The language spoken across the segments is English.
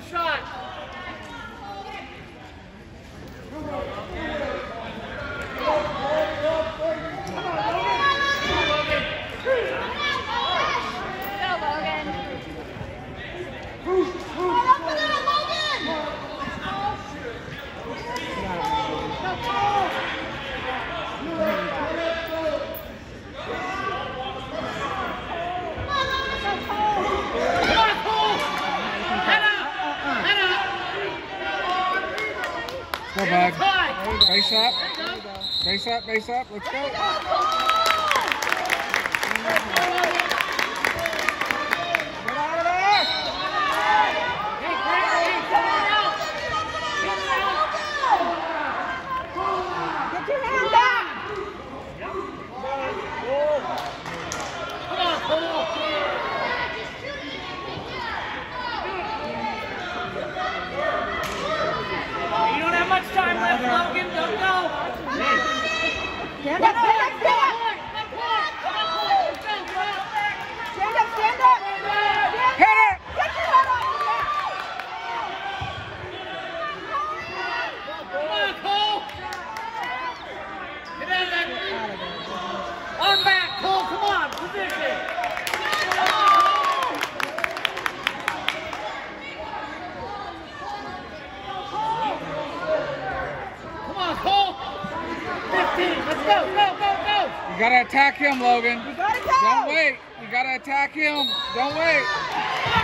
shot. Go. Base up. Base up, base up. Let's go. go, go, go, go. You gotta attack him, Logan. You gotta go. Don't wait. You gotta attack him. Don't wait.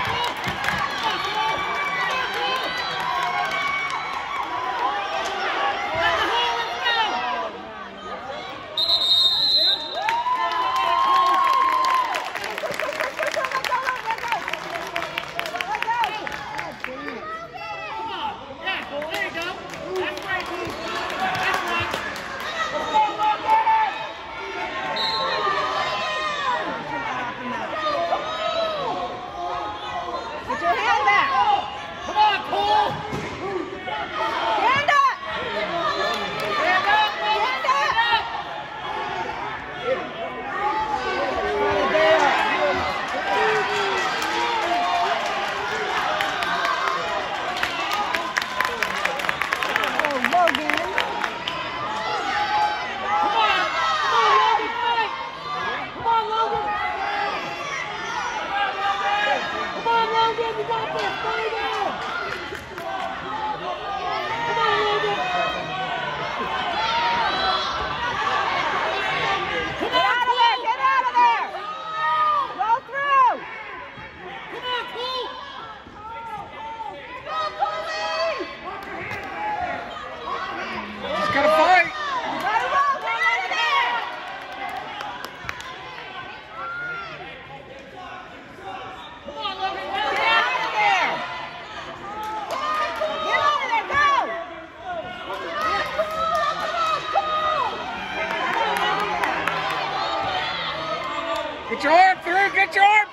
your arm through. Get your arm